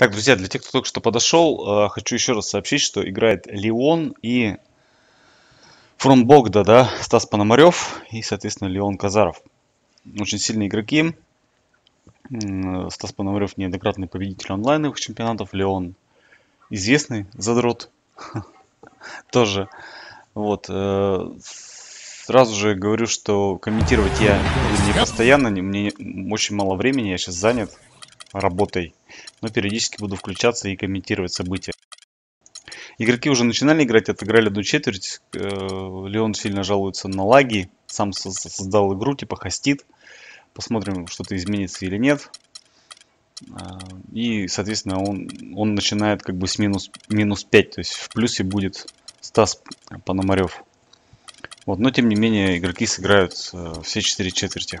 Так, друзья, для тех, кто только что подошел, э, хочу еще раз сообщить, что играет Леон и Фрон Богда, да, Стас Пономарев и, соответственно, Леон Казаров. Очень сильные игроки. Стас Пономарев неоднократный победитель онлайновых чемпионатов. Леон известный задрот тоже. Вот. Э, сразу же говорю, что комментировать я не постоянно, мне очень мало времени, я сейчас занят работой. Но периодически буду включаться и комментировать события. Игроки уже начинали играть, отыграли одну четверть. Э, Леон сильно жалуется на лаги. Сам создал игру, типа хостит. Посмотрим, что-то изменится или нет. Э, и, соответственно, он, он начинает как бы с минус, минус 5. То есть в плюсе будет Стас Пономарев. Вот, но тем не менее игроки сыграют э, все четыре четверти.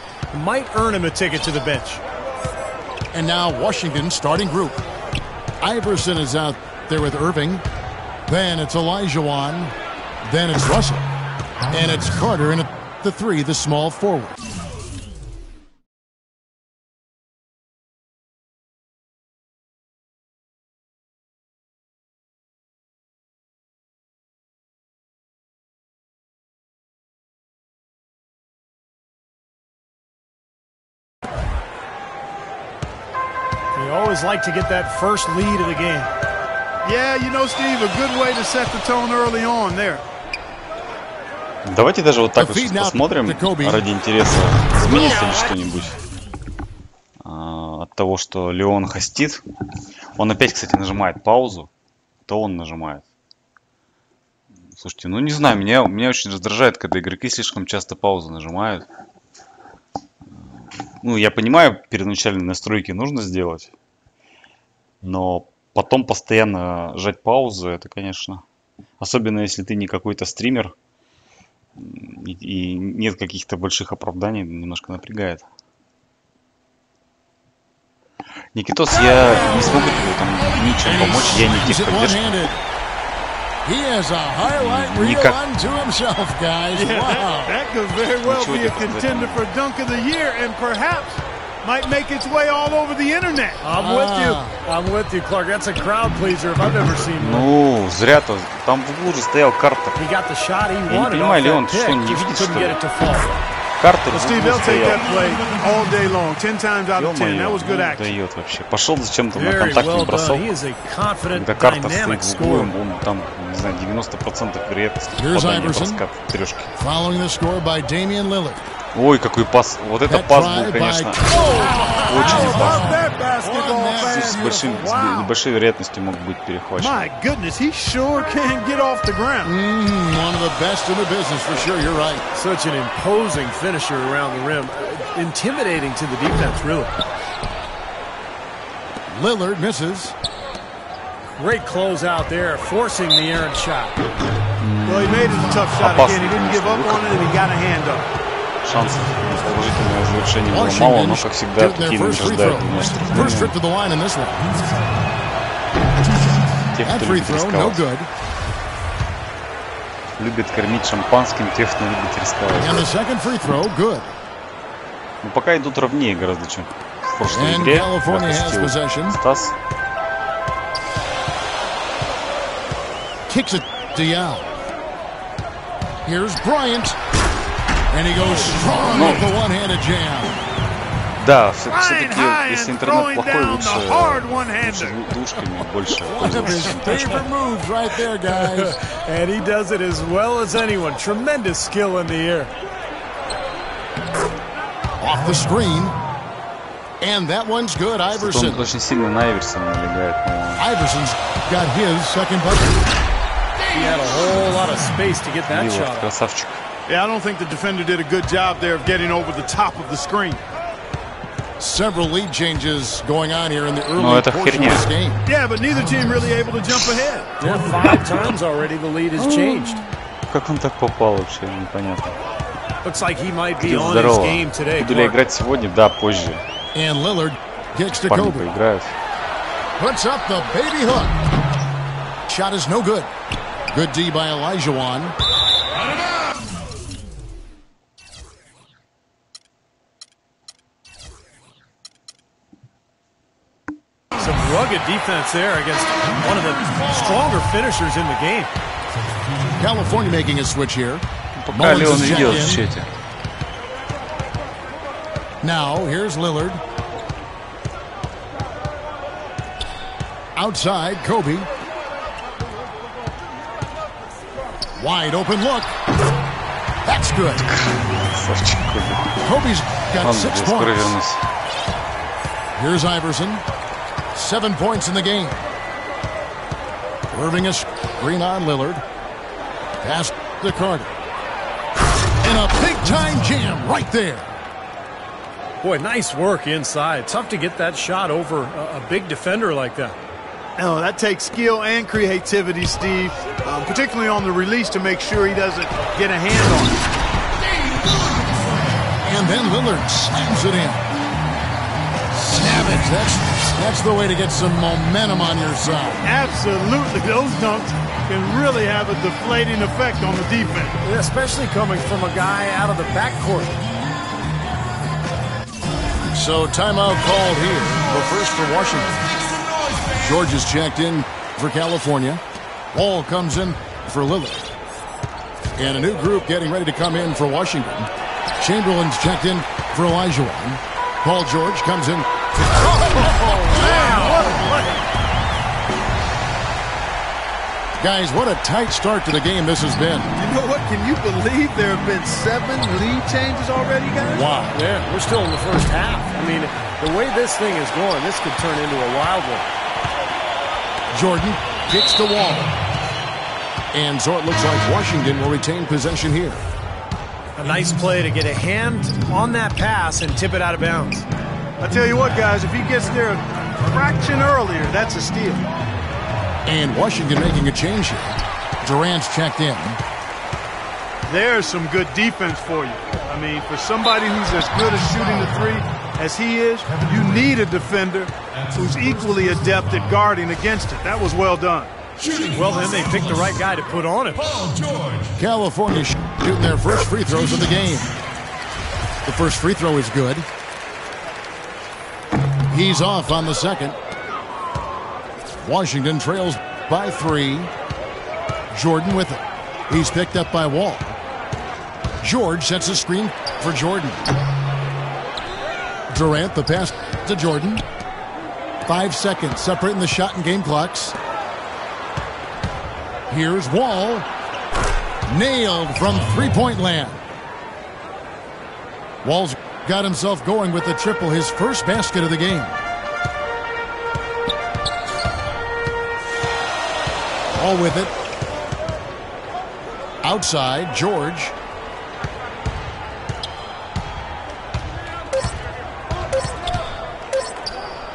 might earn him a ticket to the bench. And now Washington starting group. Iverson is out there with Irving. Then it's Olajuwon. Then it's Russell. And it's Carter in the three, the small forward. Always like to get that first lead of the game. Yeah, you know, Steve, a good way to set the tone early on there. Давайте даже вот так вот посмотрим ради интереса, изменится ли что-нибудь от того, что Леон хостит. Он опять, кстати, нажимает паузу, то он нажимает. Слушайте, ну не знаю, меня, меня очень раздражает, когда игроки слишком часто паузу нажимают. Ну, я понимаю, перед начальной настройки нужно сделать. Но потом постоянно жать паузу, это, конечно, особенно если ты не какой-то стример и, и нет каких-то больших оправданий, немножко напрягает. Никитос, я не смогу тебе там ничем помочь, я не техподдержка. He has a highlight reel unto himself, guys. Yeah, wow. That, that could very well be a contender for Dunk of the Year and perhaps might make its way all over the internet. I'm ah. with you. I'm with you, Clark. That's a crowd pleaser if I've ever seen one. Ну, зря-то. Там в углу же стоял Картер. He got the shot he Я не понимаю, Леон, ты что, не видишь, что ли? Картер well, Steve, they'll take that play all day long. Ten times out of ten. That was good action. дает вообще. Пошел зачем-то на контактный бросок. Когда Картер стоит в углу, он там, не знаю, 90% вероятности попадания броска трешки. Following Ой, какой пас. Вот это пас был, конечно, очень опасный. С, большим, с небольшой вероятностью мог быть перехвачен. Mm, one of the best in the business, for sure, you're right. Such an imposing finisher around the rim. Intimidating to the defense, really. Lillard misses. Great close out there, forcing the errant shot. Well, he made it a tough shot again. He didn't give up on it, and he got a hand up. Шансов на положительное завершение было мало, но, как всегда, такие штрафными. Тех, кто любит рисковать. Любит кормить шампанским, тех, кто любит рисковать. Ну, пока идут ровнее гораздо, чем в прошлой игре. Стас. Kicks it to Yao. Here's Bryant. And he goes strong ну, with the one-handed jam. Да, все-таки, если интернет плохой, лучше, лучше двушками больше right there, guys. And he does it as well as anyone. Tremendous skill in the air. Off the screen. And that one's good, Iverson. очень сильно на Айверсона налегает, Iverson's got his second bucket. He had a whole lot of space to get that shot. Красавчик. Yeah, I don't think the defender did a good job there of getting over the top of the screen. Several lead changes going on here in the early no, portion of this game. Yeah, but neither team really able to jump ahead. Five times already the lead has changed. Как он так попал вообще, непонятно. Looks like he might be on his game today. Буду ли играть сегодня? Да, позже. And Lillard gets to Парни поиграют. Puts up the baby hook. Shot is no good. Good D by Olajuwon. Some rugged defense there against one of the stronger finishers in the game. California making a switch here. Пока Mullins Леон is checked ведет в in. счете. Now, here's Lillard. Outside, Kobe. Wide open look. That's good. Красавчик Коби. Kobe's got Ладно, six я скоро points. вернусь. Here's Iverson. Seven points in the game. Irving is green on Lillard. Pass to Carter. And a big time jam right there. Boy, nice work inside. Tough to get that shot over a, a big defender like that. Oh, that takes skill and creativity, Steve, um, particularly on the release to make sure he doesn't get a hand on it. And then Lillard slams it in. Savage. That's that's the way to get some momentum on your side. Absolutely, those dunks can really have a deflating effect on the defense. Especially coming from a guy out of the backcourt. So timeout called here. The first for Washington. George is checked in for California. Wall comes in for Lillard. And a new group getting ready to come in for Washington. Chamberlain's checked in for Olajuwon. Paul George comes in. Guys, what a tight start to the game this has been. You know what? Can you believe there have been seven lead changes already, guys? Wow. Yeah, we're still in the first half. I mean, the way this thing is going, this could turn into a wild one. Jordan kicks the wall. And so it looks like Washington will retain possession here. A nice play to get a hand on that pass and tip it out of bounds. I tell you what, guys, if he gets there a fraction earlier, that's a steal. And Washington making a change here. Durant's checked in. There's some good defense for you. I mean, for somebody who's as good at shooting the three as he is, you need a defender who's equally adept at guarding against it. That was well done. Well, then they picked the right guy to put on him. California shooting their first free throws of the game. The first free throw is good. He's off on the second. Washington trails by three. Jordan with it. He's picked up by Wall. George sets a screen for Jordan. Durant, the pass to Jordan. Five seconds separating the shot and game clocks. Here's Wall. Nailed from three-point land. Wall's got himself going with the triple, his first basket of the game. All with it. Outside, George.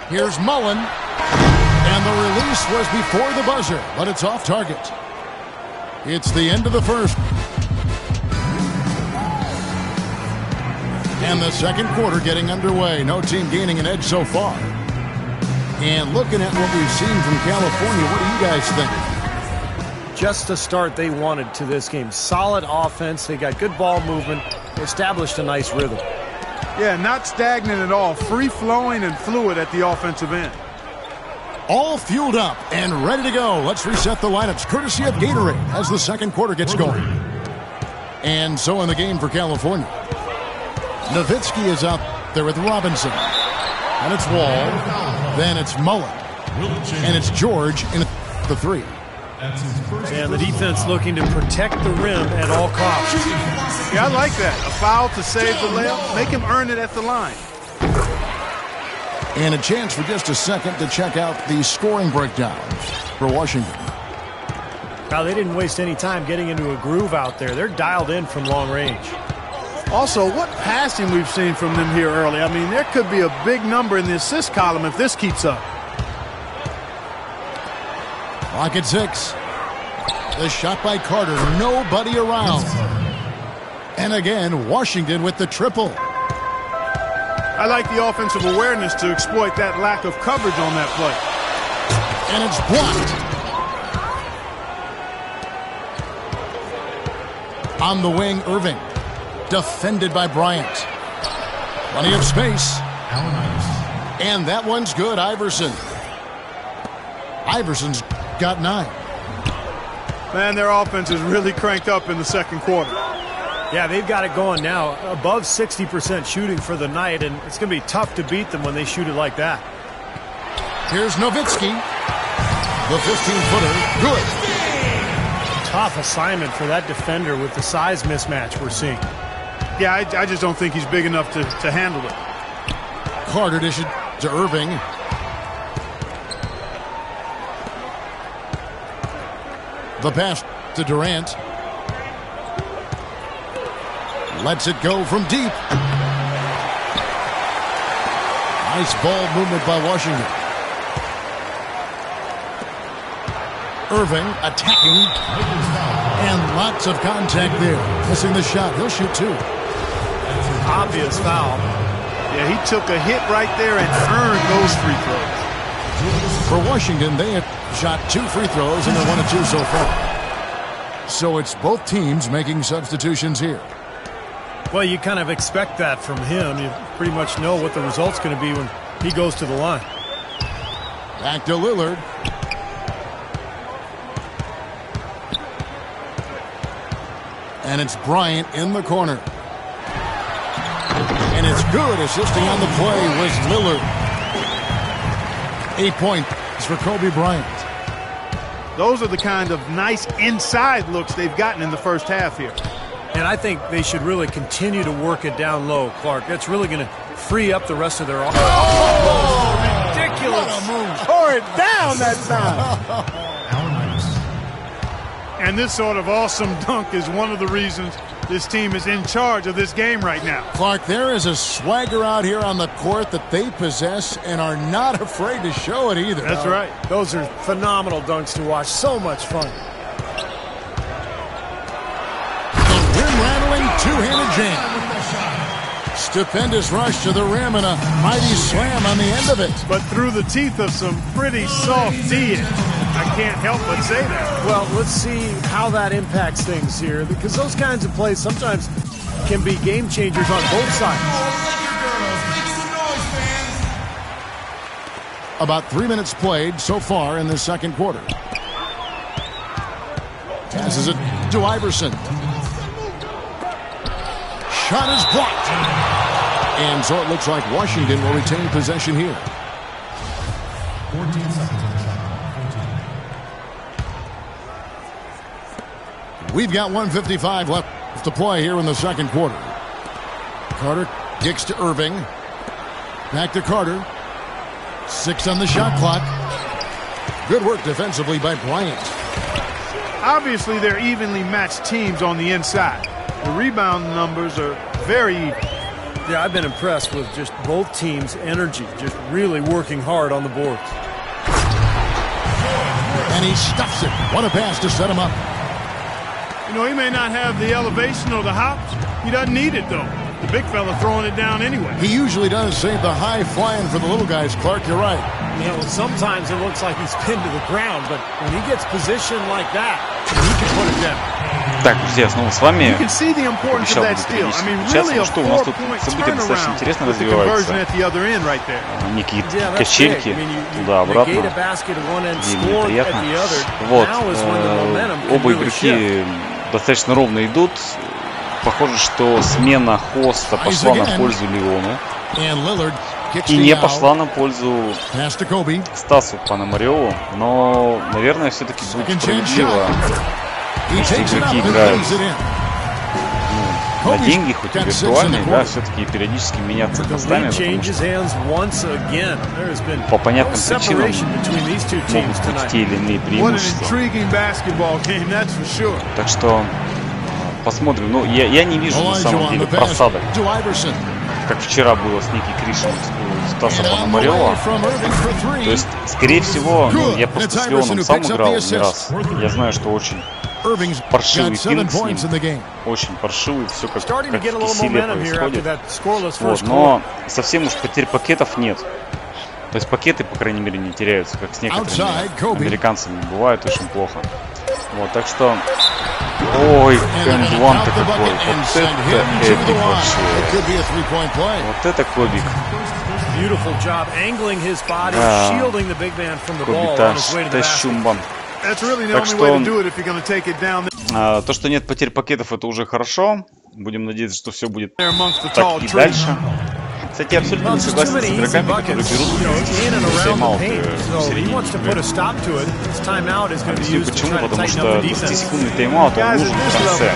Here's Mullin. And the release was before the buzzer, but it's off target. It's the end of the first. And the second quarter getting underway. No team gaining an edge so far. And looking at what we've seen from California, what do you guys think? Just the start they wanted to this game. Solid offense. They got good ball movement. Established a nice rhythm. Yeah, not stagnant at all. Free flowing and fluid at the offensive end. All fueled up and ready to go. Let's reset the lineups courtesy of Gatorade as the second quarter gets going. And so in the game for California. Nowitzki is up there with Robinson. And it's Wall. Then it's Mullin. And it's George in the three. And the defense looking to protect the rim at all costs. Yeah, I like that. A foul to save the layup. Make him earn it at the line. And a chance for just a second to check out the scoring breakdown for Washington. Now, they didn't waste any time getting into a groove out there. They're dialed in from long range. Also, what passing we've seen from them here early. I mean, there could be a big number in the assist column if this keeps up. Clock at six. The shot by Carter. Nobody around. And again, Washington with the triple. I like the offensive awareness to exploit that lack of coverage on that play. And it's blocked. On the wing, Irving. Defended by Bryant. Plenty of space. And that one's good, Iverson. Iverson's got nine. Man, their offense is really cranked up in the second quarter. Yeah, they've got it going now. Above 60% shooting for the night, and it's going to be tough to beat them when they shoot it like that. Here's Nowitzki. The 15-footer. Good. Tough assignment for that defender with the size mismatch we're seeing. Yeah, I, I just don't think he's big enough to, to handle it. Carter dishes to Irving. The pass to Durant. Lets it go from deep. Nice ball movement by Washington. Irving attacking. And lots of contact there. Missing the shot. He'll shoot two. Obvious foul. Yeah, he took a hit right there and earned those free throws. For Washington, they have shot two free throws and they're one of two so far. So it's both teams making substitutions here. Well, you kind of expect that from him. You pretty much know what the result's going to be when he goes to the line. Back to Lillard. And it's Bryant in the corner. And it's good. Assisting on the play was Lillard. Eight points for Kobe Bryant. Those are the kind of nice inside looks they've gotten in the first half here. And I think they should really continue to work it down low, Clark. That's really going to free up the rest of their oh! offense. Oh, ridiculous. Tore it down that time. And this sort of awesome dunk is one of the reasons this team is in charge of this game right now. Clark, there is a swagger out here on the court that they possess and are not afraid to show it either. That's right. Those are phenomenal dunks to watch. So much fun. The rim-rattling two-handed jam. Stupendous rush to the rim and a mighty slam on the end of it. But through the teeth of some pretty soft D. I can't help but say that. Well, let's see how that impacts things here because those kinds of plays sometimes can be game changers on both sides. About three minutes played so far in the second quarter. Passes it to Iverson. Shot is blocked. And so it looks like Washington will retain possession here. We've got 155 left to play here in the second quarter. Carter kicks to Irving. Back to Carter. Six on the shot clock. Good work defensively by Bryant. Obviously, they're evenly matched teams on the inside. The rebound numbers are very even. Yeah, I've been impressed with just both teams' energy, just really working hard on the boards. And he stuffs it. What a pass to set him up You know, he may not have the elevation or the hops. He doesn't need it, though. The big fella throwing it down anyway. He usually does save the high flying for the little guys, Clark. You're right. You know, sometimes it looks like he's pinned to the ground, but when he gets positioned like that, he can put it down. Так, друзья, снова с вами. You can see the importance of Обещал that буду steal. I mean, периодически really включаться. a Ну что, у нас тут four-point события достаточно turnaround интересно with the conversion развиваются. at the other end right there. Некие Yeah, that's качельки big. I mean, you, you negate a туда-обратно. basket at one end, Мне score at неприятно. the other. Вот, Now is when the э, momentum can оба really shift. игроки достаточно ровно идут. Похоже, что смена хоста пошла на пользу Леону и не пошла на пользу. Стасу Пономареву, но, наверное, все-таки будет справедливо. Если игроки играют на деньги, хоть и виртуальные, да, все-таки периодически меняться постами, потому что по понятным причинам могут быть те или иные преимущества. Так что посмотрим. Ну, я, я не вижу на самом деле просадок, как вчера было с Ники Кришем, с Стаса Пономарева. То есть, скорее всего, ну, я просто с Леоном сам играл не раз. Я знаю, что очень паршивый пинг Очень паршивый, все как, как в киселе происходит. Вот, но совсем уж потерь пакетов нет. То есть пакеты, по крайней мере, не теряются, как с некоторыми американцами. Бывает очень плохо. Вот, так что... Ой, хендван-то какой. Вот это эпик большой. Вот это Кобик. Да, Кобик тащумбан. Так что то, что нет потерь пакетов, это уже хорошо. Будем надеяться, что все будет так и дальше. Кстати, я абсолютно не согласен с игроками, которые берут тайм-аут э, в середине. Объясню почему, потому что 10-секундный тайм-аут он нужен в конце.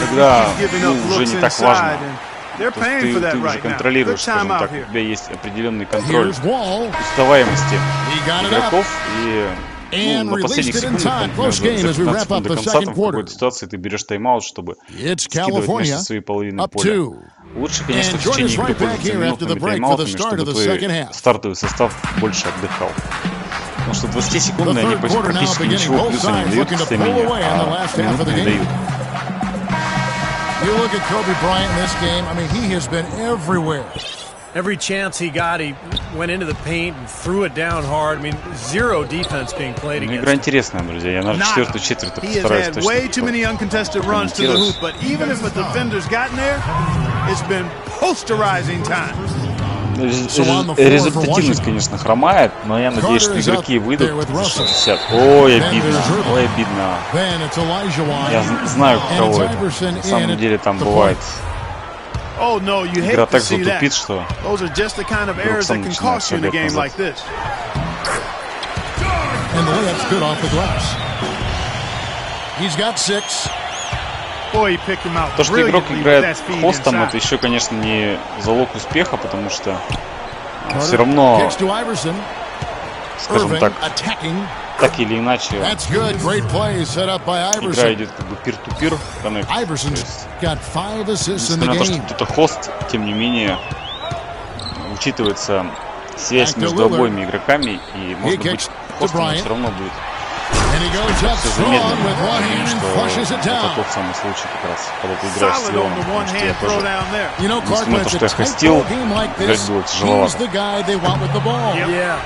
Когда ну, уже не так важно, то ты, ты уже контролируешь, скажем так. У тебя есть определенный контроль уставаемости игроков и ну, на последних секундах, например, за 15 секунд до конца, там, в какой ситуации ты берешь тайм-аут, чтобы скидывать между свои половины поля. Лучше, конечно, в течение игры пользоваться минутными тайм-аутами, чтобы твой стартовый состав больше отдыхал. Потому что 20-секундные они практически ничего плюса не дают к стамине, а минутные дают. You look at Kobe Bryant in this game. I mean, he has been everywhere. Every chance he got, he went into the paint and threw it down hard. I mean, zero defense being played Ну, against игра him. интересная, друзья. Я на Nada. четвертую четверть He has постараюсь had точно way too many uncontested runs to the hoop, but even if a defender's gotten there, it's been posterizing time. Ну, результативность, конечно, хромает, но я надеюсь, что игроки выйдут 60. Ой, обидно, ой, обидно. Я знаю, кого это. На самом деле там бывает. Игра так затупит, что вдруг сам начинает все бегать назад. And the. He's got six. То, что игрок играет хостом, это еще, конечно, не залог успеха, потому что а, все равно, скажем так, так или иначе, игра идет как бы пир-ту-пир. Несмотря на то, что это хост, тем не менее, учитывается связь между обоими игроками, и, может быть, хостом все равно будет это тот самый случай как раз, когда ты играешь с Леоном, потому что я тоже, несмотря на то, что я хостил, играть было тяжеловато. Yeah,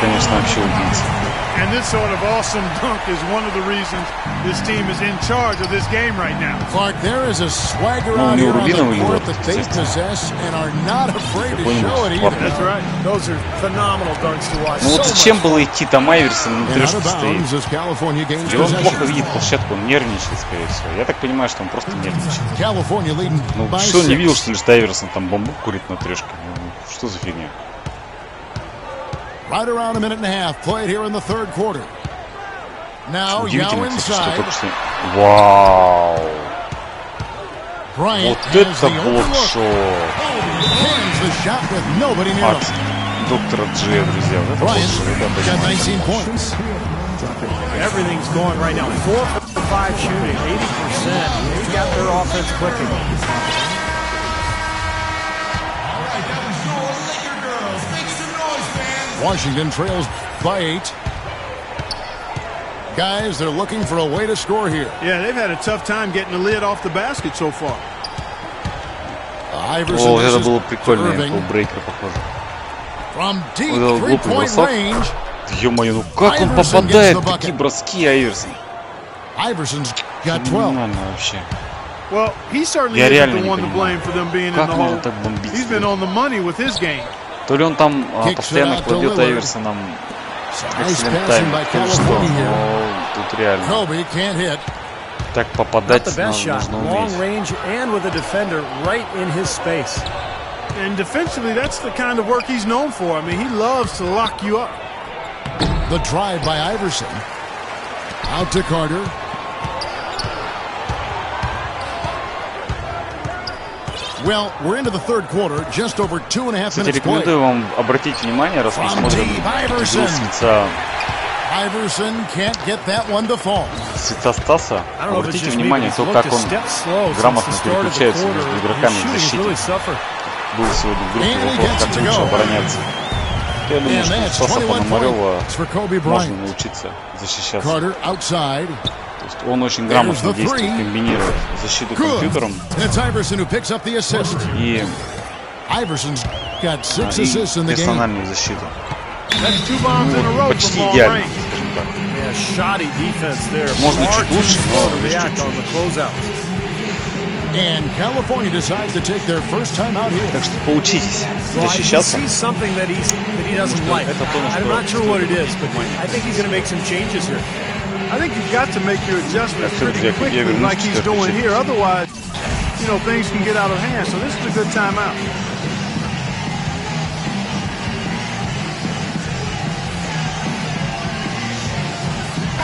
конечно, вообще убийца. And this sort of awesome dunk is one of the reasons this team is in charge of this game right now. Clark, there is a swagger Ну, out here on the court that they possess and are not afraid to show it either. That's right. Those are phenomenal dunks to watch. Ну вот зачем было идти там Айверсон на трешке стоит? И он плохо видит площадку, он нервничает, скорее всего. Я так понимаю, что он просто нервничает. Ну, что, не six. видел, что ли, что Айверсон там бамбук курит на трешке? Ну, что за фигня? Right around a minute and a half played here in the third quarter. Now Удивительно, Yao кстати, что inside. только что... Вау! Bryant Вот has это the open look. блокшот! Lands the shot with nobody near От him. доктора Джея, друзья. Вот это Bryant блокшот, ребята, got понимаете. 19 points. Everything's going right now. Four for five shooting, 80%. They got their offense clicking. Washington trails by eight. Guys, they're looking for a way to score here. Yeah, they've had a tough time getting the lid off the basket so far. Iverson О, это misses было to прикольно, Irving полбрейкер, похоже. from deep Вот этот глупый three-point бросок. range. Ё-моё, ну как он Iverson gets попадает? the bucket. Такие броски, Айверсон. Iverson's got 12. Феноменально вообще. Well, he certainly Я isn't реально the не one to понимаю. blame for them being in Как the можно hole. так бомбить? He's been on the money with his game. То ли он там а, Kicks it постоянно out to кладет Lillard. Айверсоном Nice экселент passing тайм, by то ли что. California here. Но тут реально Kobe can't hit. так Not попадать the best надо- shot. нужно Long уметь. range and with a defender right in his space. And defensively, that's the kind of work he's known for. I mean, he loves to lock you up. The drive by Iverson. Out to Carter. Кстати, рекомендую вам обратить внимание, раз письмо спеца Света Стаса, обратите внимание то, как он грамотно переключается между игроками в защите. Был сегодня в группе вопрос, как лучше обороняться. Я думаю, что Стаса Пономарева можно научиться защищаться. То есть он очень грамотно действует, комбинирует защиту компьютером. И персональную защиту. Ну, почти идеально, скажем так. Можно чуть лучше, но чуть-чуть. Так что поучитесь защищаться. Well, это то, на что I think you've got to make your adjustments pretty quickly like he's doing here. Otherwise, you know, things can get out of hand. So this is a good timeout.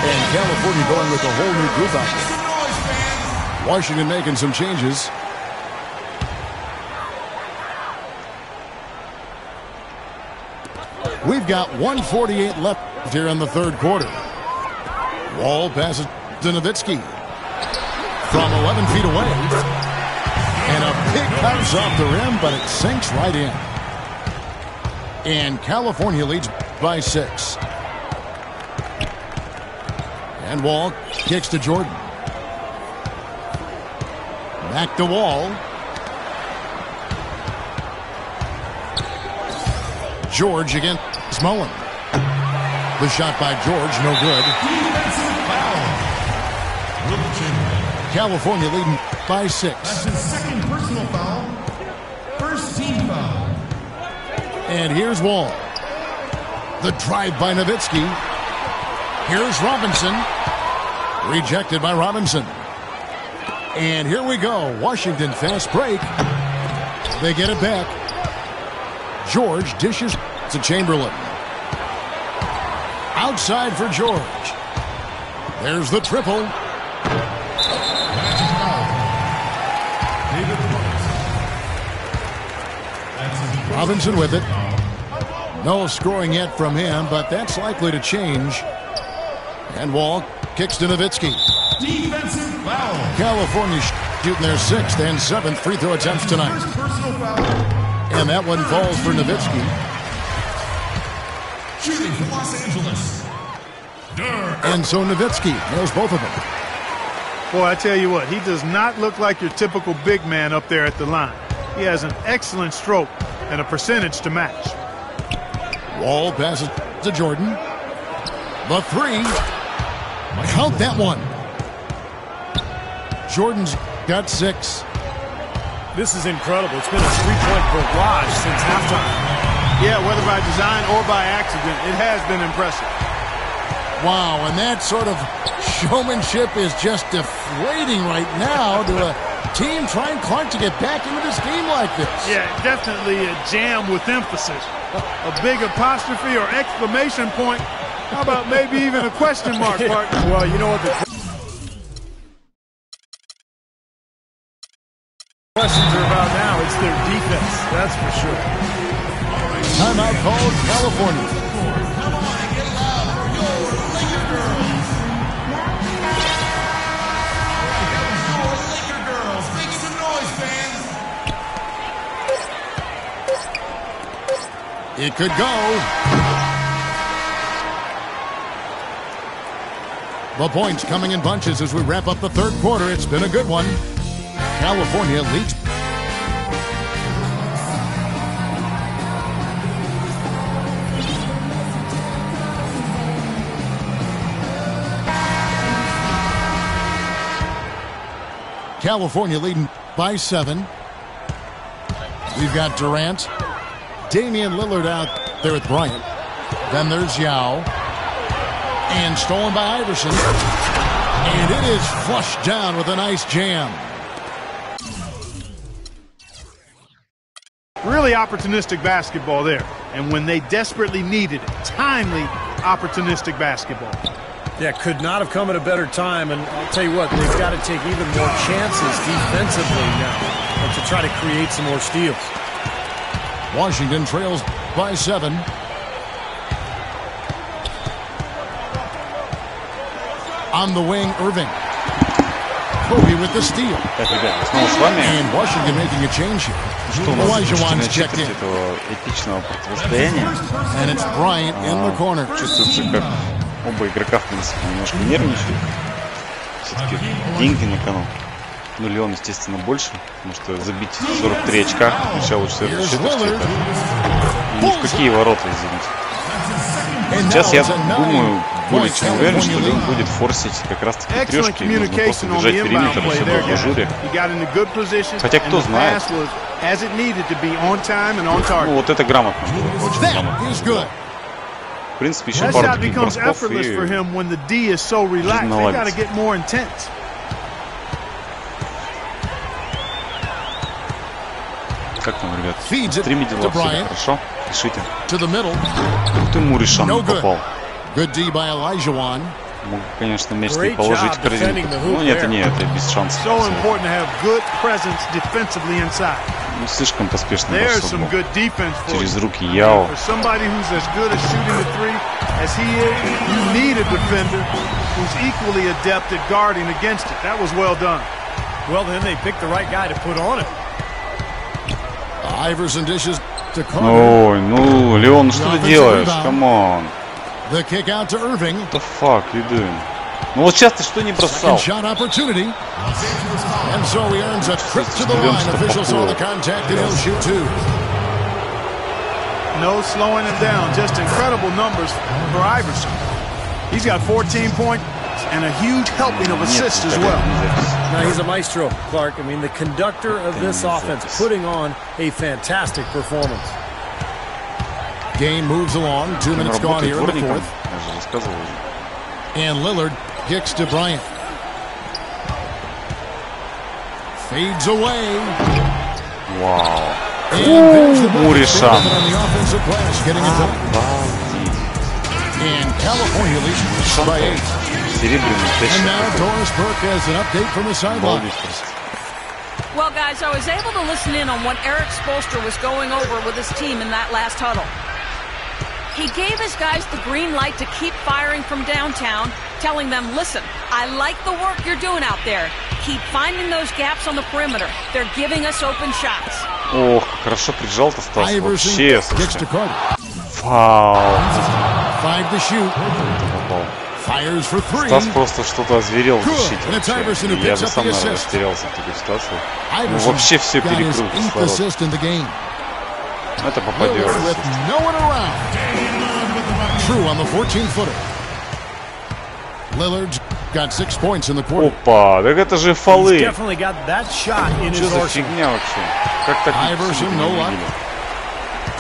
And California going with a whole new group out. Washington making some changes. We've got 148 left here in the third quarter. Wall passes to Nowitzki from 11 feet away. And a big bounce off the rim, but it sinks right in. And California leads by six. And Wall kicks to Jordan. Back to Wall. George against Mullin. The shot by George, no good. California leading by six. That's his second personal foul. First team foul. And here's Wall. The drive by Nowitzki. Here's Robinson. Rejected by Robinson. And here we go. Washington fast break. They get it back. George dishes to Chamberlain. Outside for George. There's the triple. Robinson with it. No scoring yet from him, but that's likely to change. And Wall kicks to Nowitzki. Defensive foul. California shooting their sixth and seventh free throw attempts tonight. First personal foul. And that one falls for Nowitzki. Shooting for Los Angeles. And so Nowitzki nails both of them. Boy, I tell you what, he does not look like your typical big man up there at the line. He has an excellent stroke and a percentage to match. Wall passes to Jordan. The three. Count that one. Jordan's got six. This is incredible. It's been a three-point barrage since halftime. Yeah, whether by design or by accident, it has been impressive. Wow, and that sort of showmanship is just deflating right now to a team trying Clark to get back into this game like this. Yeah, definitely a jam with emphasis. A big apostrophe or exclamation point. How about maybe even a question mark, partner? Well, you know what the questions are about now? It's their defense, that's for sure. Timeout called California. It could go. The points coming in bunches as we wrap up the third quarter. It's been a good one. California leads. California leading by seven. We've got Durant, Damian Lillard out there with Bryant. Then there's Yao. And stolen by Iverson. And it is flushed down with a nice jam. Really opportunistic basketball there. And when they desperately needed it, timely opportunistic basketball. Yeah, could not have come at a better time, and I'll tell you what, they've got to take even more chances defensively now to try to create some more steals. Washington trails by seven. On the wing, Irving. Kobe with the steal. And Washington making a change here. Olajuwon's checked in. And it's Bryant in the corner. Чувствуется, как оба игрока, в принципе, немножко нервничают. Все-таки деньги на кону. Ну, он, естественно, больше, потому что забить 43 очка, еще лучше это считать, что это ни в какие ворота, извините. Сейчас я думаю, более чем уверен, что Леон будет форсить как раз таки трешки, и нужно просто держать периметр все будет в ажуре. Хотя кто знает. Ну, вот это грамотно было, очень грамотно. В принципе, еще пару таких бросков и нужно наладить. Как там, ребят? Триме дела все хорошо. Пишите. Ух ты, Муришан no попал. Мог, конечно, мяч не положить корзинку. Ну нет, нет, это без шансов. Ну, слишком поспешно бросок. Через руки Яо. Well, then they picked the right guy to put on him. Ой, ну, Леон, что ты Offensive делаешь? rebound. Камон. The kick out to Irving. What the fuck you doing? Ну вот сейчас ты что не бросал? Second shot opportunity. And so he earns a trip to the line. Officials saw the contact and he'll shoot two. No slowing him down. Just incredible numbers for Iverson. He's got 14 points and a huge helping of assist as well. Now, he's a maestro, Clark. I mean, the conductor of this offense putting on a fantastic performance. Game moves along. Two minutes gone here in the fourth. And Lillard kicks to Bryant. Fades away. Wow. Muri sam. And California leads by eight. Серебряный тесто. Well, guys, I was able to listen in on what Erik Spoelstra was going over with his team in that last huddle. He gave his guys the green light to keep firing from downtown, telling them, listen, I like the work you're doing out there. Keep finding those gaps on the perimeter. They're giving us open shots. Ох, хорошо прижал-то Стас. Вообще, слушай. Фау. Five to shoot. Стас просто что-то озверел в защите. Я бы сам, наверное, растерялся в такой ситуации. Ну, вообще все перекрыл ну, Это попадет. Опа, так это же фолы. Что за фигня вообще? Как так? Iverson, no luck.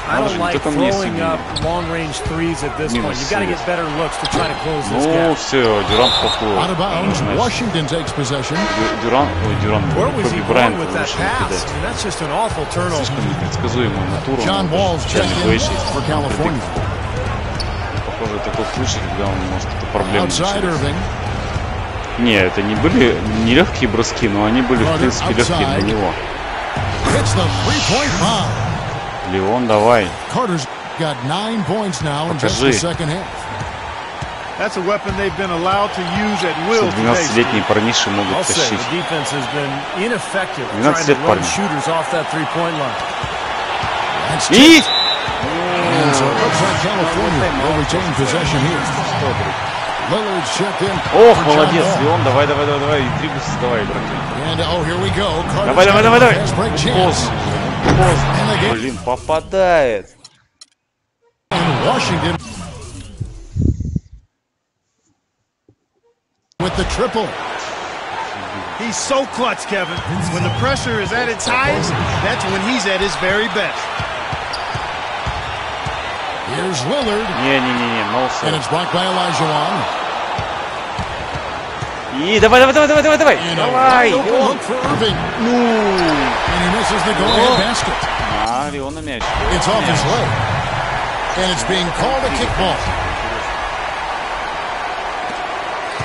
I don't like throwing up long-range threes at this point. You got to get better looks to try to close this Ну, gap. все, Дюрант поплыл. Out of bounds. Washington takes possession. Дю- Дюрант, ой, Дюрант, Where was he going with that pass? mean, that's just an awful turnover. Слишком непредсказуемая натура. John Wall's начальник in for California. Похоже, тот случай, когда он может это. Irving. Не, это не были нелегкие броски, но они были, в принципе, легкие для него. Hits the three-point bomb. Леон, давай. Покажи. 12-летние парниши могут тащить. 12 лет парни. И... tipped. And so it looks like California will retain possession here. Lillard's checked in. Ох, for John молодец, Wall. Леон, давай, давай, давай, давай, и трибус давай, братан. And oh, here we go. Carter's Давай, давай, got давай, a давай. fast break chance. Поздно, поздно. And the game Блин, попадает. in Washington with the triple. He's so clutch, Kevin. When the pressure is at its highest, that's when he's at his very best. Here's Lillard. Не, не, не, не, no. And it's blocked by Elijah Olajuwon. И давай, давай, давай, давай, давай, давай. Давай. Look for Irving. No. And he misses the goal no. basket. А, и он на мяч. It's off his leg. And it's being called a kickball.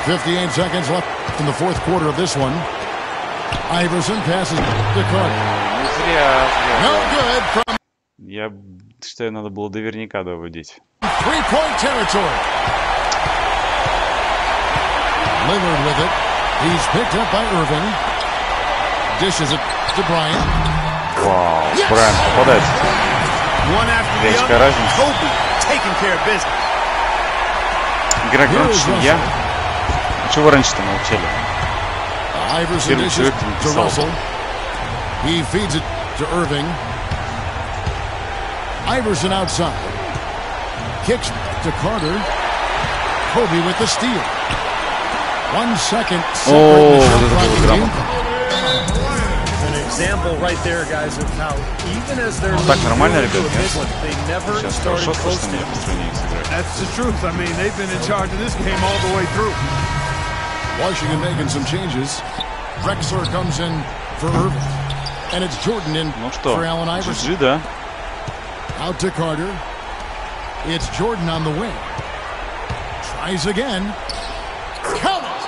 58 seconds left in the fourth quarter of this one. Iverson passes to Carter. No good. Я считаю, надо было доверняка доводить. three-point territory. Lillard with it. He's picked up by Irving. Dishes it to Bryant. Вау, Брайан попадает. One after the Речка other. разница. Kobe taking care of business. Игра громче, чем я. А Чего вы раньше-то молчали? Iverson Первый человек написал. He feeds it to Irving. Iverson outside. Kicks to Carter. Kobe with the steal. One second. Oh, An example right there, guys, of how even as they're well, так нормально, ребят, they never started close to it. That's the truth. I mean, they've been in charge of this game all the way through. Washington making some changes. Drexler comes in for Irving. And it's Jordan in ну что, for Allen Iverson. GG, да? Out to Carter. It's Jordan on the wing. Tries again. Count it.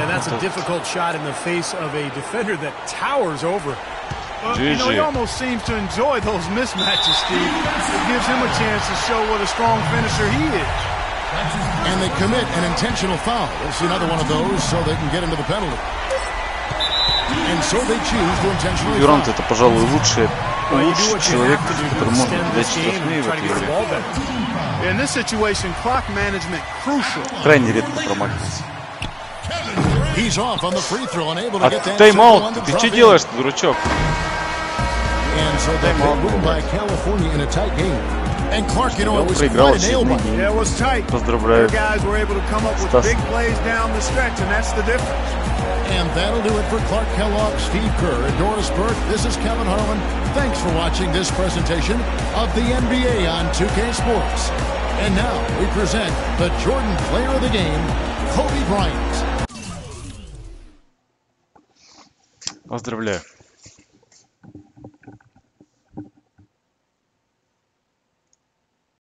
And that's a difficult shot in the face of a defender that towers over. Well, you know, he GG. almost seems to enjoy those mismatches, Steve. It gives him a chance to show what a strong finisher he is. And they commit an intentional foul. We'll see another one of those so they can get into the penalty. And so they choose to intentionally Дюрант foul. это, пожалуй, лучший, Well, you do лучший человек, который может дать штрафные в этой игре. Крайне редко промахивается. А тайм-аут, ты что делаешь, дурачок? And Clark, you know, it was quite an ailment. Yeah, it was tight. Поздравляю. The guys were able to come up with big plays down the stretch, and that's the difference. And that'll do it for Clark Kellogg, Steve Kerr, and Doris Burke. This is Kevin Harlan. Thanks for watching this presentation of the NBA on 2K Sports. And now we present the Jordan Player of the Game, Kobe Bryant. Поздравляю.